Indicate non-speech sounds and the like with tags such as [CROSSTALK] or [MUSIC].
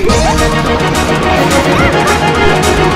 ¡Gracias! [LAUGHS]